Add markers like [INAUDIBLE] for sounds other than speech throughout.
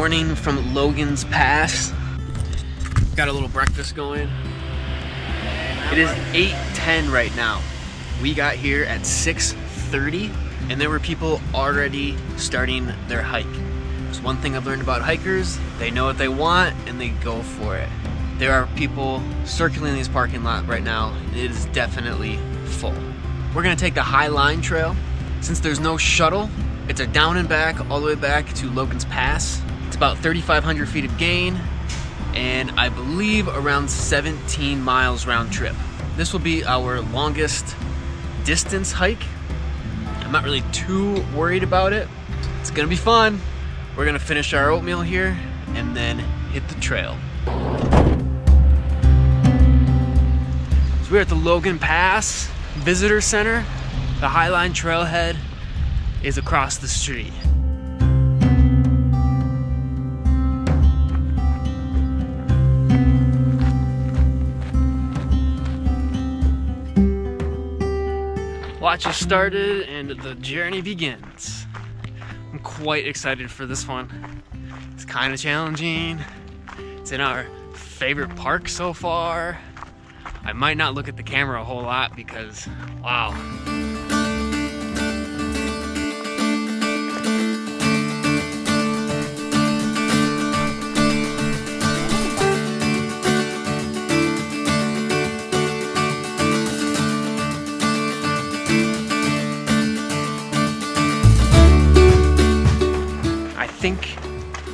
Morning from Logan's Pass. Got a little breakfast going. It is 8.10 right now. We got here at 6.30 and there were people already starting their hike. There's one thing I've learned about hikers, they know what they want and they go for it. There are people circling this parking lot right now. It is definitely full. We're gonna take the High Line Trail. Since there's no shuttle, it's a down and back all the way back to Logan's Pass. It's about 3,500 feet of gain and I believe around 17 miles round trip. This will be our longest distance hike. I'm not really too worried about it. It's gonna be fun. We're gonna finish our oatmeal here and then hit the trail. So we're at the Logan Pass Visitor Center. The Highline Trailhead is across the street. Watch us started and the journey begins. I'm quite excited for this one. It's kind of challenging. It's in our favorite park so far. I might not look at the camera a whole lot because, wow.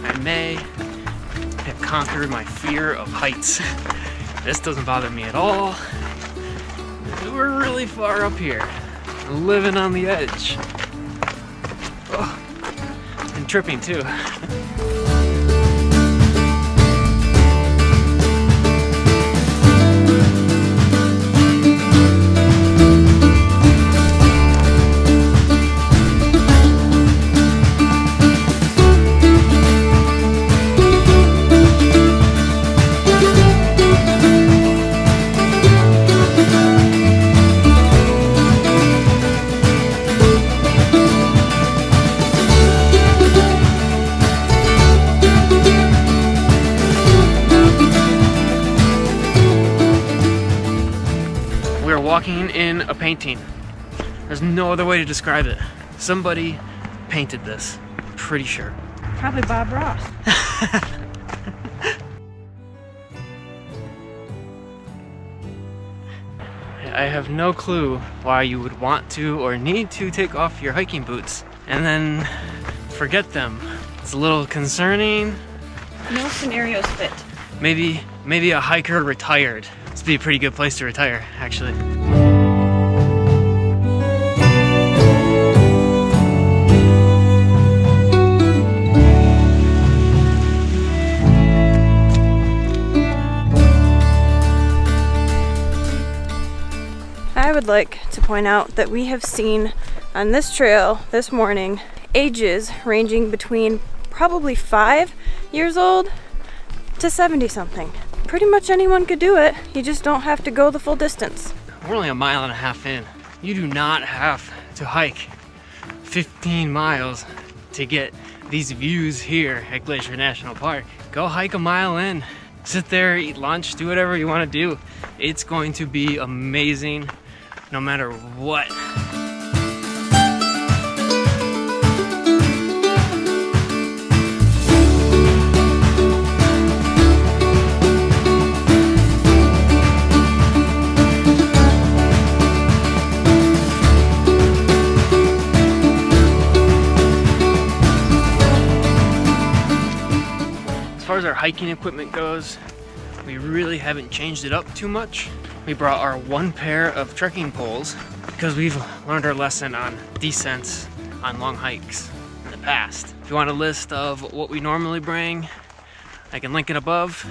I may have conquered my fear of heights. [LAUGHS] This doesn't bother me at all. We're really far up here, living on the edge. Oh, and tripping too. [LAUGHS] walking in a painting. There's no other way to describe it. Somebody painted this, pretty sure. Probably Bob Ross. [LAUGHS] I have no clue why you would want to or need to take off your hiking boots and then forget them. It's a little concerning. No scenarios fit. Maybe maybe a hiker retired. This would be a pretty good place to retire, actually. I would like to point out that we have seen on this trail this morning ages ranging between probably five years old to 70 something. Pretty much anyone could do it, you just don't have to go the full distance. We're only a mile and a half in. You do not have to hike 15 miles to get these views here at Glacier National Park. Go hike a mile in, sit there, eat lunch, do whatever you want to do. It's going to be amazing no matter what. Far as our hiking equipment goes, we really haven't changed it up too much. We brought our one pair of trekking poles because we've learned our lesson on descents on long hikes in the past. If you want a list of what we normally bring, I can link it above.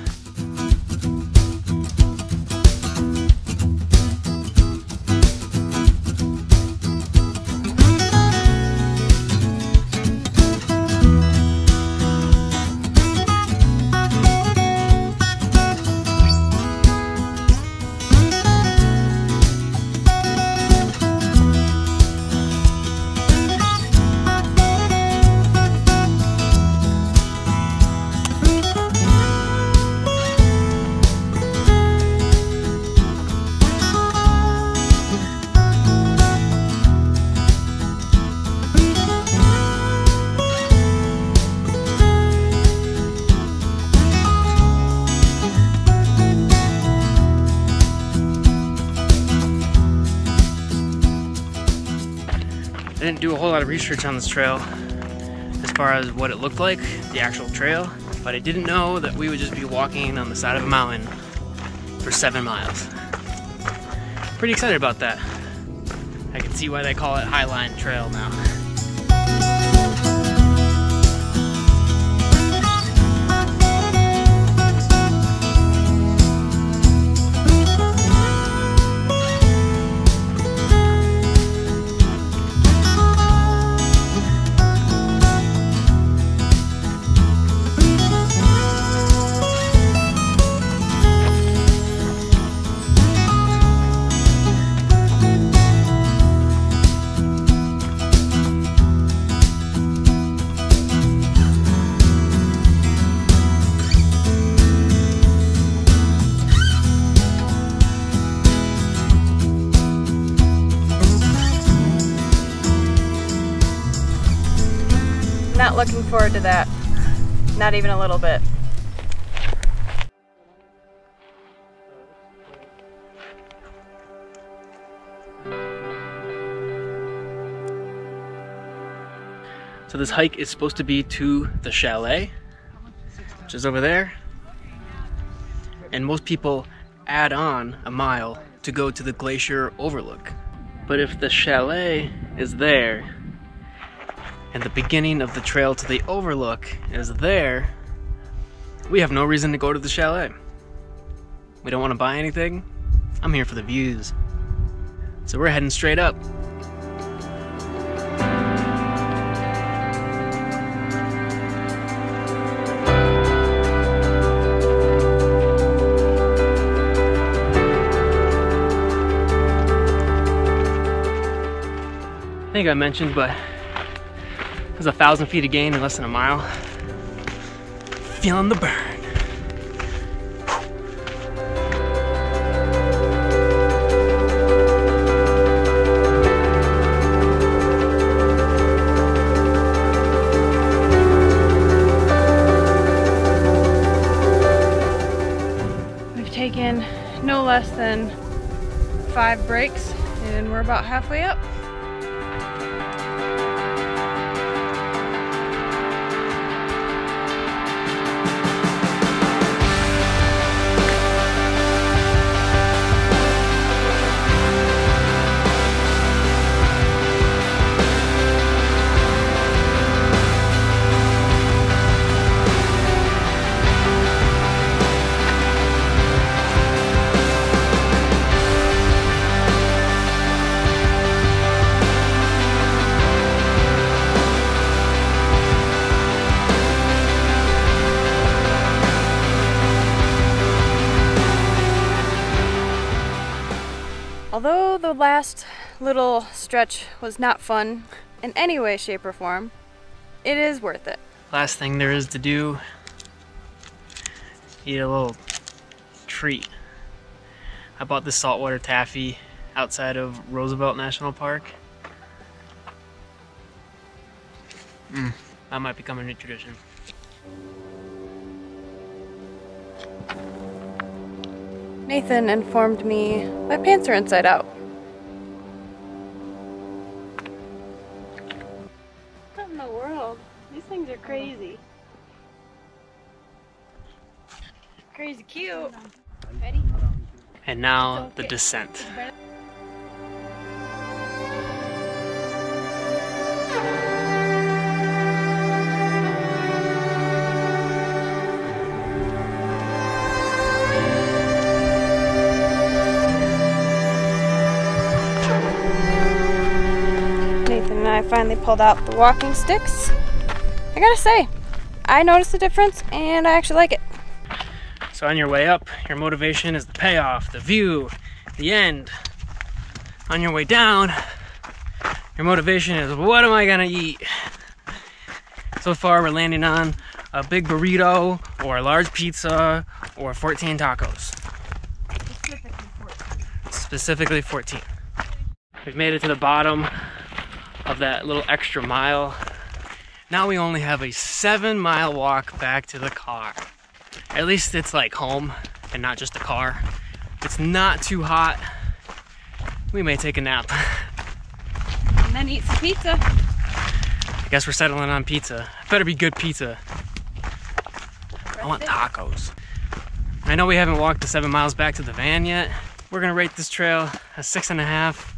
Do a whole lot of research on this trail as far as what it looked like, the actual trail, but I didn't know that we would just be walking on the side of a mountain for seven miles. Pretty excited about that. I can see why they call it Highline Trail now. Looking forward to that. Not even a little bit. So this hike is supposed to be to the chalet, which is over there. And most people add on a mile to go to the glacier overlook. But if the chalet is there, and the beginning of the trail to the overlook is there, we have no reason to go to the chalet. We don't want to buy anything. I'm here for the views. So we're heading straight up. I think I mentioned, but there's a thousand feet of gain in less than a mile. Feeling the burn. We've taken no less than five breaks and we're about halfway up. The last little stretch was not fun in any way, shape, or form, it is worth it. Last thing there is to do, eat a little treat. I bought this saltwater taffy outside of Roosevelt National Park. Mm, that might become a new tradition. Nathan informed me my pants are inside out. Crazy. Crazy cute. Ready? And now the descent. Nathan and I finally pulled out the walking sticks. I gotta say, I noticed the difference and I actually like it. So on your way up, your motivation is the payoff, the view, the end. On your way down, your motivation is what am I gonna eat? So far we're landing on a big burrito or a large pizza or 14 tacos. Specifically 14. We've made it to the bottom of that little extra mile. Now we only have a seven mile walk back to the car. At least it's like home and not just a car. It's not too hot. We may take a nap. [LAUGHS] and then eat some pizza. I guess we're settling on pizza. Better be good pizza. I want tacos. I know we haven't walked the seven miles back to the van yet. We're gonna rate this trail a six and a half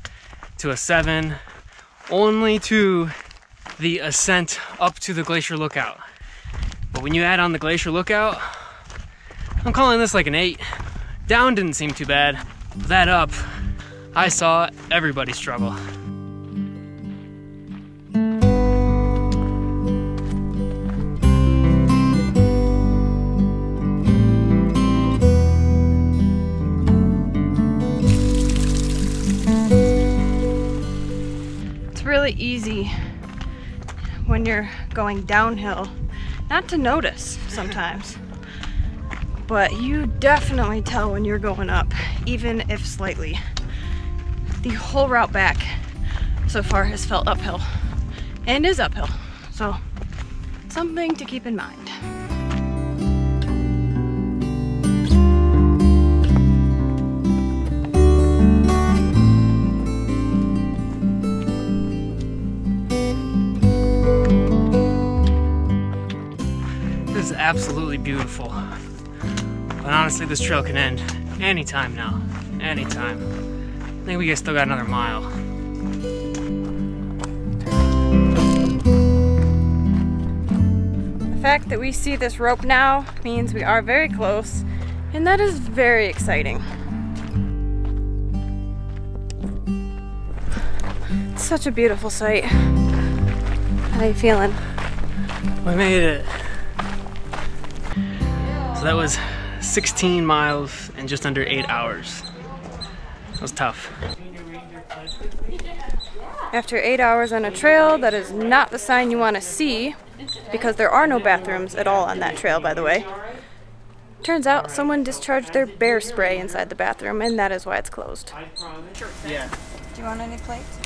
to a seven, only to the ascent up to the Glacier Lookout. But when you add on the Glacier Lookout, I'm calling this like an eight. Down didn't seem too bad. That up, I saw everybody struggle. It's really easy when you're going downhill not to notice sometimes. But you definitely tell when you're going up, even if slightly. The whole route back so far has felt uphill and is uphill. So, something to keep in mind. This is absolutely beautiful. But honestly, this trail can end anytime now. Anytime. I think we still got another mile. The fact that we see this rope now means we are very close, and that is very exciting. It's such a beautiful sight. How are you feeling? We made it. So that was 16 miles in just under eight hours. That was tough. After eight hours on a trail, that is not the sign you want to see, because there are no bathrooms at all on that trail, by the way. Turns out someone discharged their bear spray inside the bathroom, and that is why it's closed. Yeah. Do you want any plates?